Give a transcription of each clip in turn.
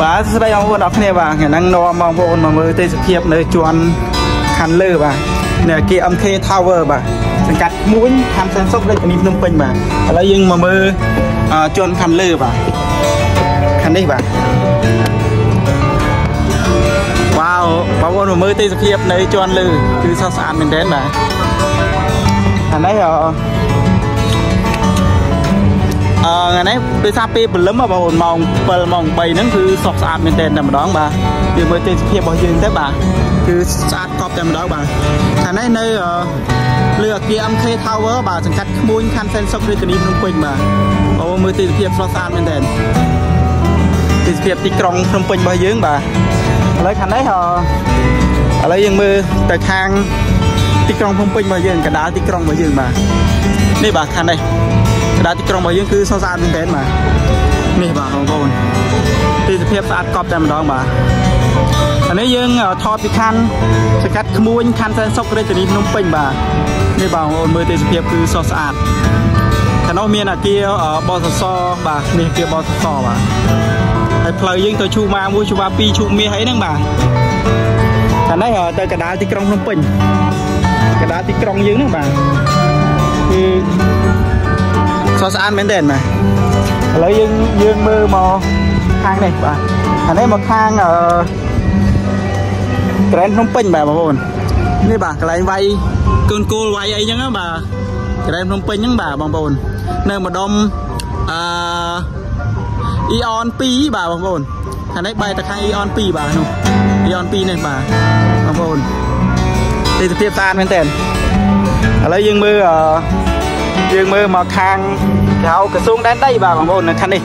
បាទស្ដីបងប្អូនអរគ្នាបាទថ្ងៃហ្នឹងនាំបងប្អូនមកមើលទេសភាពនៅជាន់ខាងលើបាទនៅគេ MK Tower បាទសង្កាត់មួយខណ្ឌសែនសុខរាជធានីភ្នំពេញបាទឥឡូវយើងមកមើលជាន់ខាងលើបាទខាងនេះបាទវ៉ាវបងប្អូនមកមើលទេសភាពនៅជាន់លើគឺស្រស់ស្អាតមែនទែនបាទខាងនេះអឺអឺ ថ្ងៃនេះដោយសារពេលព្រលឹមបងប្អូនម៉ោង7ម៉ោង3ហ្នឹងគឺស្រស់ស្អាតមែនទែនតែម្ដងបាទយើងមើលទេសភាពរបស់យើងទៅបាទគឺស្អាតកប់តែម្ដងបាទខាងនេះនៅលើអគារ MK Tower បាទសង្កាត់ក្មួយខណ្ឌសែនសុខរាជធានីភ្នំពេញបាទអូមើលទេសភាពស្រស់ស្អាតមែនទែនទេសភាពទីក្រុងភ្នំពេញរបស់យើងបាទឥឡូវខាងនេះឥឡូវយើងមើលទៅខាងទីក្រុងភ្នំពេញរបស់យើងកណ្ដាលទីក្រុងរបស់យើងបាទនេះបាទខាងនេះកណ្ដាលទីក្រុងរបស់យើងគឺស្រស់ស្អាតមែនទែនបាទនេះបាទបងប្អូនទេសភាពស្អាតកប់តែម្ដងបាទអានេះយើងថតពីខណ្ឌសង្កាត់ក្មួយខណ្ឌសែនសុខរាជធានីភ្នំពេញបាទនេះបងប្អូនមើលទេសភាពគឺស្រស់ស្អាតខាងនោះមានអាគារបសសបាទនេះអាគារបសសបាទហើយផ្លូវយើងទៅឈូម៉ាមួយឈូម៉ា2ឈូមាសអីហ្នឹងបាទខាងនេះទៅកណ្ដាលទីក្រុងភ្នំពេញកណ្ដាលទីក្រុងយើងហ្នឹងបាទគឺ ស្រស់ស្អាតមែនទែនបាទឥឡូវយើងយើងមើលមកខាងនេះបាទខាងនេះមកខាងអឺក្រែនភ្នំពេញបាទបងប្អូននេះបាទកន្លែងវាយកូនគោលវាយអីចឹងបាទក្រែនភ្នំពេញហ្នឹងបាទបងប្អូននៅម្ដុំអឺអ៊ីអន2បាទបងប្អូនខាងនេះបែរទៅខាងអ៊ីអន2បាទនោះអ៊ីអន2នេះបាទបងប្អូនទេសភាពស្អាតមែនតើឥឡូវយើងមើលអឺ យើងមើលមកខាងគេហៅក្រសួងដែនដីបាទបងប្អូននៅខាងនេះ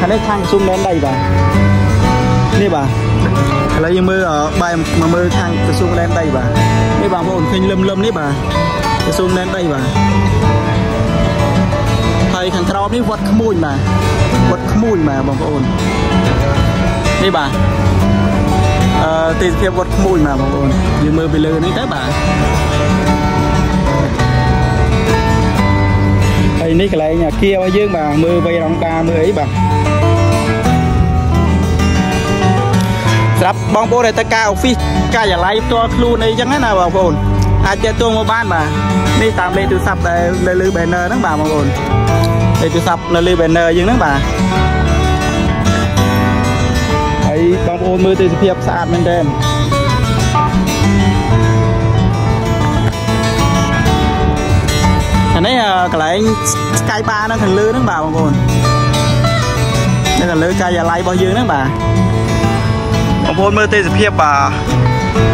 ខាងនេះខាងក្រសួងដែនដីបាទនេះបាទឥឡូវយើងមើលបែរមកមើលខាងក្រសួងដែនដីបាទនេះបងប្អូនឃើញលឹមលឹមនេះបាទក្រសួងដែនដីបាទហើយខាងក្រោមនេះវត្តក្មួយបាទវត្តក្មួយបាទបងប្អូននេះបាទអឺទេសភាពវត្តក្មួយបាទបងប្អូនយើងមើលពីលើនេះទៅបាទ នេះកន្លែងអាគាររបស់យើងបាទមើលវៃរងដាមើលអីបាទសម្រាប់បងប្អូនដែលទៅការអូហ្វីសការិយាល័យផ្ទាល់ខ្លួនអីចឹងណាបងប្អូនអាចទាក់ទងមកបានបាទនេះតាមលេខទូរស័ព្ទដែលនៅលើ banner ហ្នឹងបាទបងប្អូនលេខទូរស័ព្ទនៅលើ banner យើងហ្នឹងបាទហើយបងប្អូនមើលទេសភាពស្អាតមែនទែ នអានេះកន្លែង Sky Bar នៅខាងលើហ្នឹងបាទបងប្អូននៅខាងលើការិយាល័យរបស់យើងហ្នឹងបាទបងប្អូនមើលទេសភាពបាទ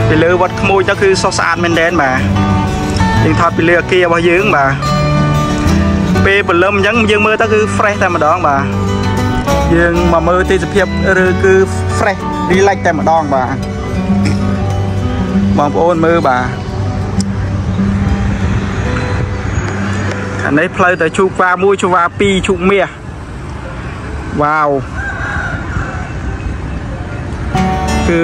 ពីលើវត្តក្មួយទៅគឺសុខស្អាតមែនទែនបាទយើងថតពីលើអគាររបស់យើងបាទពេលព្រលឹមអញ្ចឹងយើងមើលទៅគឺ fresh តែម្ដងបាទយើងមកមើលទេសភាពឬគឺ fresh relax តែម្ដងបាទបងប្អូនមើលបាទ អានេះផ្លូវទៅជូកវ៉ា1ជូកវ៉ា2ជូកមាសវ៉ាវគឺ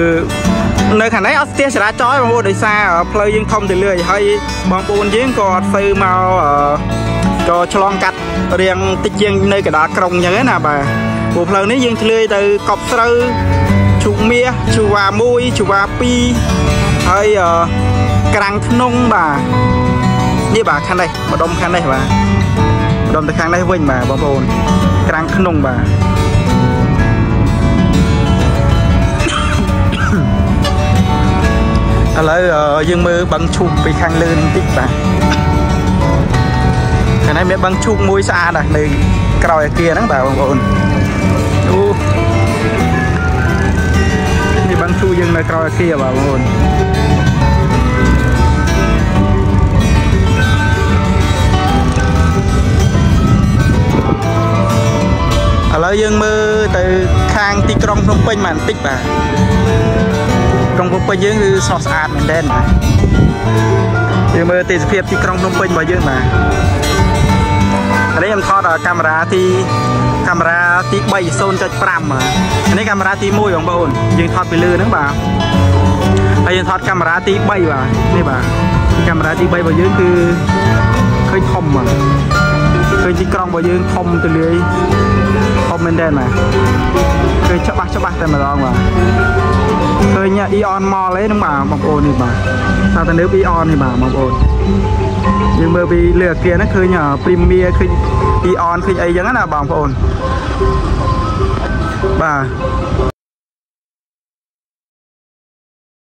នៅខាងនេះអត់ស្ទះចរាចរណ៍បងប្អូនដោយសារផ្លូវយើងធំទៅលឿយហើយបងប្អូនយើងក៏អត់សូវមកក៏ឆ្លងកាត់រៀងតិចជាងនៅកណ្ដាលក្រុងអញ្ចឹងណាបាទព្រោះផ្លូវនេះយើងឆ្លើយទៅកប់ស្រូវជូកមាសជូវ៉ា1ជូវ៉ា2ហើយក្រាំងធ្នងបាទ នេះបាទខាងនេះម្ដុំខាងនេះបាទម្ដុំទៅខាងនេះវិញបាទបងប្អូនក្រាំងធ្នងបាទឥឡូវយើងមើលបឹងឈូកពីខាងលើបន្តិចបាទខាងនេះមានបឹងឈូកមួយស្អាតណាស់នៅក្រោយអគារហ្នឹងបាទបងប្អូនអូនេះបឹងឈូកយើងនៅក្រោយអគារបាទបងប្អូន ឥឡូវយើងមើលទៅខាងទីក្រុងភ្នំពេញបន្តិចបាទក្រុងភ្នំពេញយើងគឺស្រស់ស្អាតមែនទែនបាទយើងមើលទេសភាពទីក្រុងភ្នំពេញរបស់យើងបាទនេះខ្ញុំថតកាមេរ៉ាទីកាមេរ៉ាទី3 0.5បាទនេះកាមេរ៉ាទី1បងប្អូនយើងថតពីលើហ្នឹងបាទហើយយើងថតកាមេរ៉ាទី3បាទនេះបាទកាមេរ៉ាទី3របស់យើងគឺឃើញធំបាទ ឃើញទីក្រុងរបស់យើងធំទូលាយធំមែនតើបាទឃើញច្បាស់ច្បាស់តែម្ដងបាទឃើញ Eon Mall ឯហ្នឹងបាទបងប្អូននេះបាទថាទៅនៅ Eon នេះបាទបងប្អូនយើងមើលពីលើអាគារហ្នឹងឃើញ Premier ឃើញ Eon ឃើញអីចឹងណាបងប្អូនបាទ